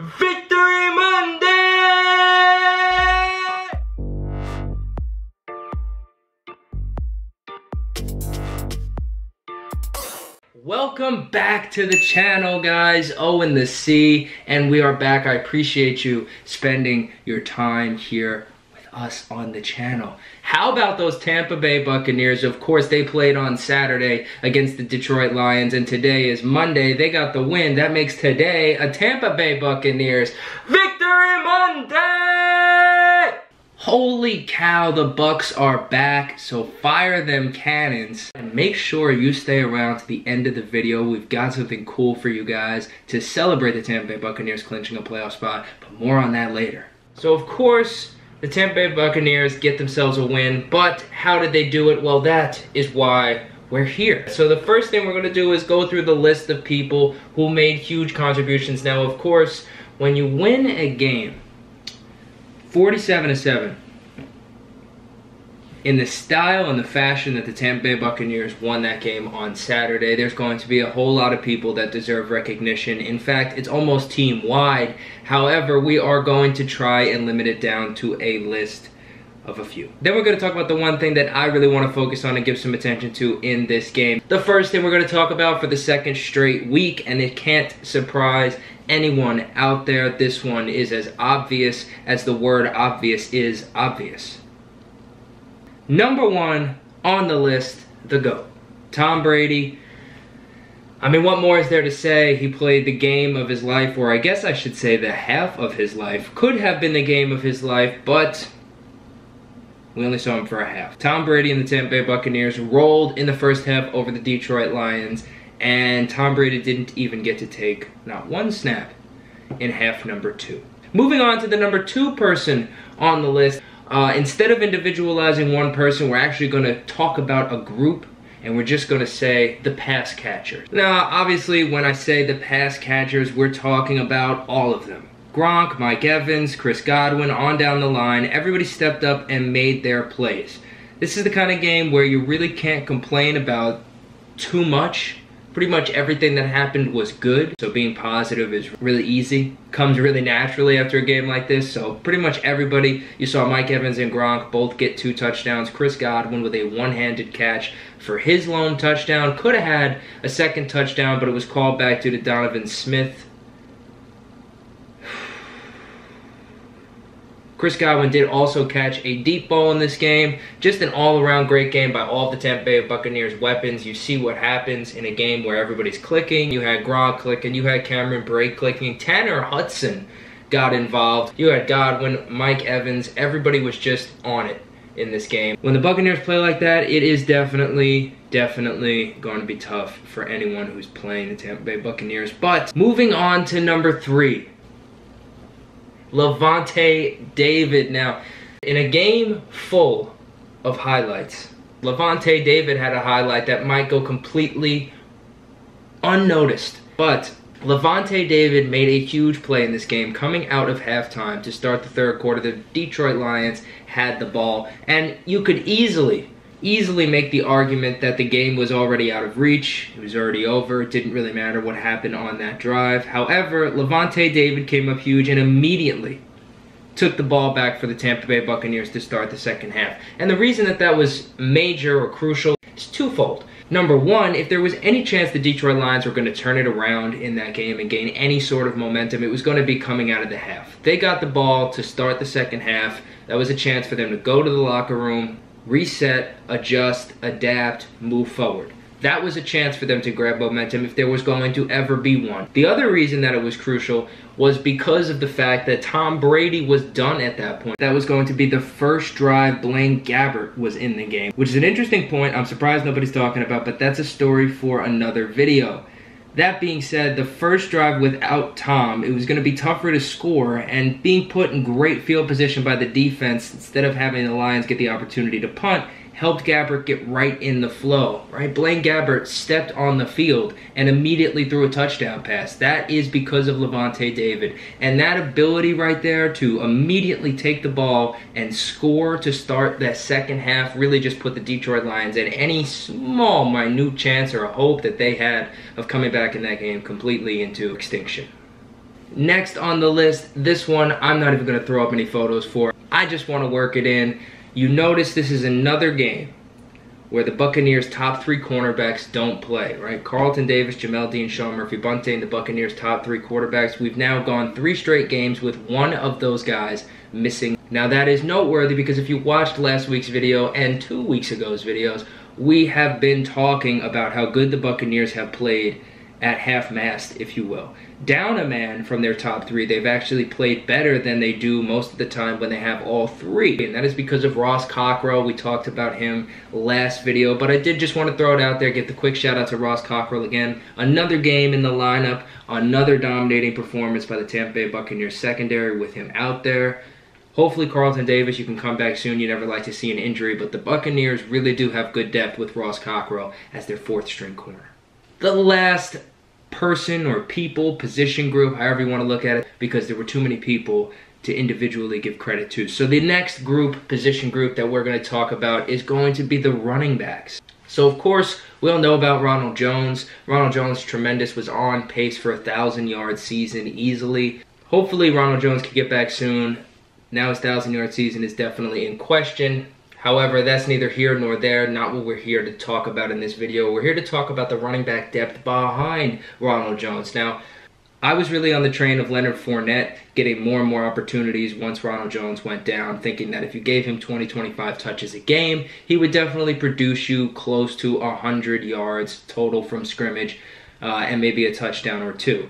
Victory Monday! Welcome back to the channel, guys. Oh, Owen the C, and we are back. I appreciate you spending your time here us on the channel. How about those Tampa Bay Buccaneers? Of course, they played on Saturday against the Detroit Lions, and today is Monday. They got the win. That makes today a Tampa Bay Buccaneers Victory Monday! Holy cow, the Bucs are back, so fire them cannons. And make sure you stay around to the end of the video. We've got something cool for you guys to celebrate the Tampa Bay Buccaneers clinching a playoff spot, but more on that later. So of course, the Tampa Bay Buccaneers get themselves a win, but how did they do it? Well, that is why we're here. So the first thing we're gonna do is go through the list of people who made huge contributions. Now, of course, when you win a game, 47 to 7. In the style and the fashion that the Tampa Bay Buccaneers won that game on Saturday, there's going to be a whole lot of people that deserve recognition. In fact, it's almost team wide. However, we are going to try and limit it down to a list of a few. Then we're going to talk about the one thing that I really want to focus on and give some attention to in this game. The first thing we're going to talk about for the second straight week, and it can't surprise anyone out there, this one is as obvious as the word obvious is obvious. Number one on the list, the GOAT. Tom Brady. I mean, what more is there to say? He played the game of his life, or I guess I should say the half of his life. Could have been the game of his life, but we only saw him for a half. Tom Brady and the Tampa Bay Buccaneers rolled in the first half over the Detroit Lions, and Tom Brady didn't even get to take not one snap in half number two. Moving on to the number two person on the list, uh, instead of individualizing one person, we're actually going to talk about a group and we're just going to say the pass catchers. Now, obviously, when I say the pass catchers, we're talking about all of them. Gronk, Mike Evans, Chris Godwin, on down the line, everybody stepped up and made their plays. This is the kind of game where you really can't complain about too much pretty much everything that happened was good. So being positive is really easy. Comes really naturally after a game like this. So pretty much everybody, you saw Mike Evans and Gronk both get two touchdowns. Chris Godwin with a one-handed catch for his lone touchdown. Could have had a second touchdown, but it was called back due to Donovan Smith Chris Godwin did also catch a deep ball in this game. Just an all-around great game by all the Tampa Bay Buccaneers weapons. You see what happens in a game where everybody's clicking. You had Gronk clicking. You had Cameron Brate clicking. Tanner Hudson got involved. You had Godwin, Mike Evans. Everybody was just on it in this game. When the Buccaneers play like that, it is definitely, definitely going to be tough for anyone who's playing the Tampa Bay Buccaneers. But moving on to number three. Lavonte David. Now, in a game full of highlights, Lavonte David had a highlight that might go completely unnoticed. But Lavonte David made a huge play in this game coming out of halftime to start the third quarter. The Detroit Lions had the ball, and you could easily easily make the argument that the game was already out of reach. It was already over. It didn't really matter what happened on that drive. However, Lavonte David came up huge and immediately took the ball back for the Tampa Bay Buccaneers to start the second half. And the reason that that was major or crucial is twofold. Number one, if there was any chance the Detroit Lions were going to turn it around in that game and gain any sort of momentum, it was going to be coming out of the half. They got the ball to start the second half. That was a chance for them to go to the locker room, reset, adjust, adapt, move forward. That was a chance for them to grab momentum if there was going to ever be one. The other reason that it was crucial was because of the fact that Tom Brady was done at that point. That was going to be the first drive Blaine Gabbert was in the game, which is an interesting point I'm surprised nobody's talking about, but that's a story for another video. That being said, the first drive without Tom, it was going to be tougher to score, and being put in great field position by the defense instead of having the Lions get the opportunity to punt helped Gabbert get right in the flow, right? Blaine Gabbert stepped on the field and immediately threw a touchdown pass. That is because of Lavonte David. And that ability right there to immediately take the ball and score to start that second half really just put the Detroit Lions in any small, minute chance or a hope that they had of coming back in that game completely into extinction. Next on the list, this one I'm not even going to throw up any photos for. I just want to work it in. You notice this is another game where the Buccaneers' top three cornerbacks don't play, right? Carlton Davis, Jamel Dean, Sean Murphy Bunting, the Buccaneers' top three quarterbacks. We've now gone three straight games with one of those guys missing. Now that is noteworthy because if you watched last week's video and two weeks ago's videos, we have been talking about how good the Buccaneers have played at half mast, if you will. Down a man from their top three, they've actually played better than they do most of the time when they have all three. And that is because of Ross Cockrell. We talked about him last video, but I did just want to throw it out there, get the quick shout out to Ross Cockrell again. Another game in the lineup, another dominating performance by the Tampa Bay Buccaneers secondary with him out there. Hopefully, Carlton Davis, you can come back soon. You never like to see an injury, but the Buccaneers really do have good depth with Ross Cockrell as their fourth string corner the last person or people, position group, however you want to look at it, because there were too many people to individually give credit to. So the next group, position group that we're going to talk about is going to be the running backs. So of course, we all know about Ronald Jones. Ronald Jones, tremendous, was on pace for a thousand yard season easily. Hopefully Ronald Jones can get back soon. Now his thousand yard season is definitely in question. However, that's neither here nor there, not what we're here to talk about in this video. We're here to talk about the running back depth behind Ronald Jones. Now, I was really on the train of Leonard Fournette getting more and more opportunities once Ronald Jones went down, thinking that if you gave him 20, 25 touches a game, he would definitely produce you close to 100 yards total from scrimmage uh, and maybe a touchdown or two.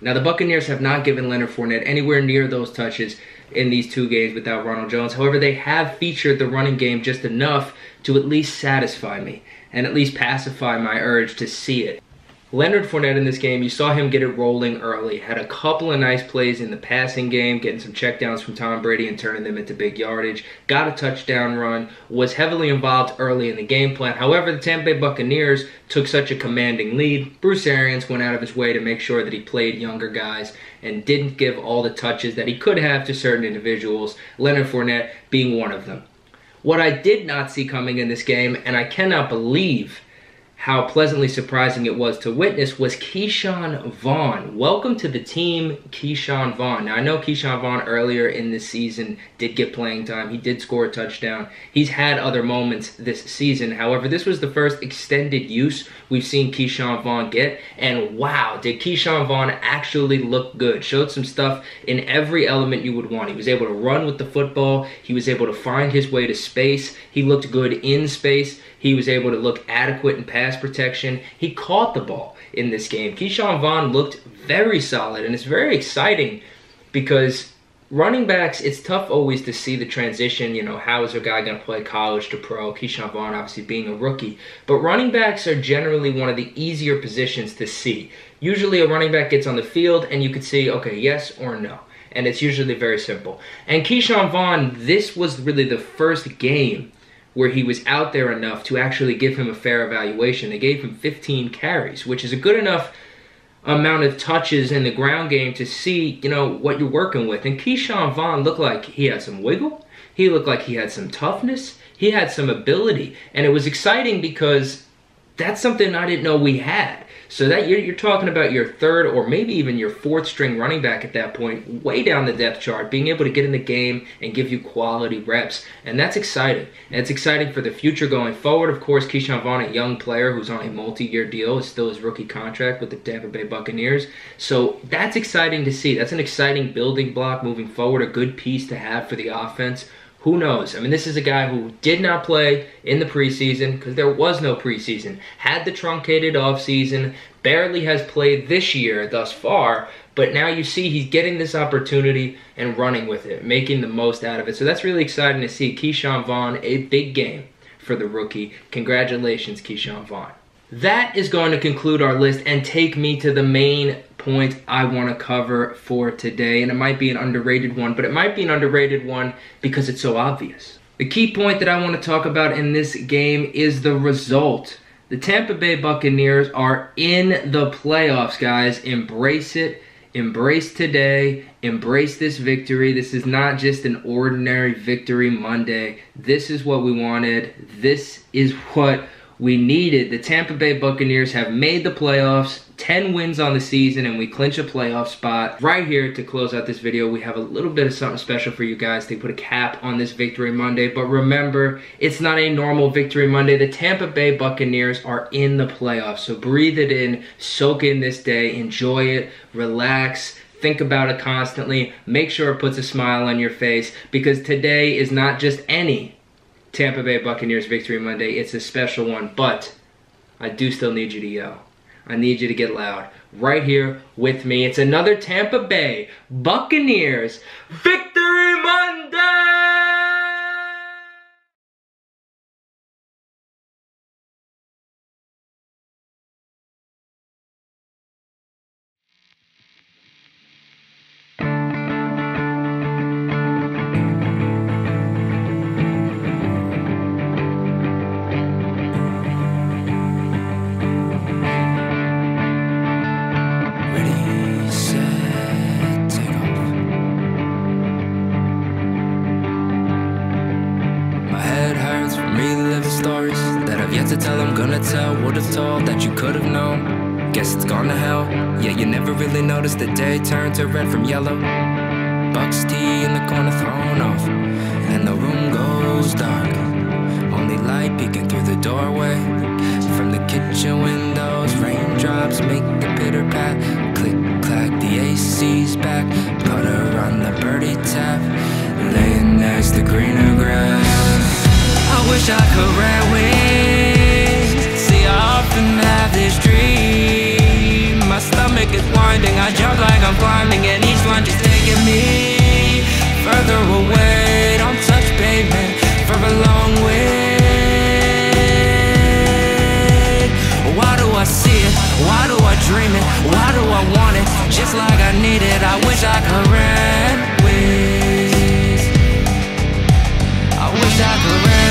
Now, the Buccaneers have not given Leonard Fournette anywhere near those touches in these two games without Ronald Jones. However, they have featured the running game just enough to at least satisfy me and at least pacify my urge to see it. Leonard Fournette in this game, you saw him get it rolling early. Had a couple of nice plays in the passing game, getting some checkdowns from Tom Brady and turning them into big yardage. Got a touchdown run, was heavily involved early in the game plan. However, the Tampa Bay Buccaneers took such a commanding lead. Bruce Arians went out of his way to make sure that he played younger guys and didn't give all the touches that he could have to certain individuals, Leonard Fournette being one of them. What I did not see coming in this game, and I cannot believe how pleasantly surprising it was to witness was Ke'Shawn Vaughn. Welcome to the team, Ke'Shawn Vaughn. Now, I know Ke'Shawn Vaughn earlier in this season did get playing time. He did score a touchdown. He's had other moments this season. However, this was the first extended use we've seen Ke'Shawn Vaughn get. And wow, did Ke'Shawn Vaughn actually look good. Showed some stuff in every element you would want. He was able to run with the football. He was able to find his way to space. He looked good in space. He was able to look adequate in pass protection. He caught the ball in this game. Ke'Shawn Vaughn looked very solid, and it's very exciting because running backs, it's tough always to see the transition. You know, how is a guy going to play college to pro? Ke'Shawn Vaughn obviously being a rookie. But running backs are generally one of the easier positions to see. Usually a running back gets on the field and you could see, okay, yes or no. And it's usually very simple. And Ke'Shawn Vaughn, this was really the first game where he was out there enough to actually give him a fair evaluation. They gave him 15 carries, which is a good enough amount of touches in the ground game to see, you know, what you're working with. And Ke'Shawn Vaughn looked like he had some wiggle. He looked like he had some toughness. He had some ability. And it was exciting because that's something I didn't know we had. So that you're, you're talking about your third or maybe even your fourth string running back at that point, way down the depth chart, being able to get in the game and give you quality reps. And that's exciting. And it's exciting for the future going forward. Of course, Ke'Shawn Vaughn, a young player who's on a multi-year deal, is still his rookie contract with the Tampa Bay Buccaneers. So that's exciting to see. That's an exciting building block moving forward, a good piece to have for the offense who knows? I mean, this is a guy who did not play in the preseason because there was no preseason, had the truncated offseason, barely has played this year thus far, but now you see he's getting this opportunity and running with it, making the most out of it. So that's really exciting to see. Ke'Shawn Vaughn, a big game for the rookie. Congratulations, Ke'Shawn Vaughn. That is going to conclude our list and take me to the main point I want to cover for today. And it might be an underrated one, but it might be an underrated one because it's so obvious. The key point that I want to talk about in this game is the result. The Tampa Bay Buccaneers are in the playoffs, guys. Embrace it. Embrace today. Embrace this victory. This is not just an ordinary victory Monday. This is what we wanted. This is what we needed. The Tampa Bay Buccaneers have made the playoffs, 10 wins on the season, and we clinch a playoff spot. Right here to close out this video, we have a little bit of something special for you guys to put a cap on this Victory Monday. But remember, it's not a normal Victory Monday. The Tampa Bay Buccaneers are in the playoffs. So breathe it in, soak in this day, enjoy it, relax think about it constantly. Make sure it puts a smile on your face because today is not just any Tampa Bay Buccaneers Victory Monday. It's a special one, but I do still need you to yell. I need you to get loud. Right here with me. It's another Tampa Bay Buccaneers Victory Guess it's gone to hell. Yeah, you never really noticed the day turned to red from yellow. Bucks tea in the corner thrown off, and the room goes dark. Only light peeking through the doorway. From the kitchen windows, raindrops make the pitter pat. Click clack, the AC's back. Putter on the birdie tap, laying next to greener grass. I wish I could ride with See, I often have this dream stomach is winding I jump like I'm climbing And each one just taking me Further away Don't touch pavement For a long way Why do I see it? Why do I dream it? Why do I want it? Just like I need it I wish I could run with. I wish I could rent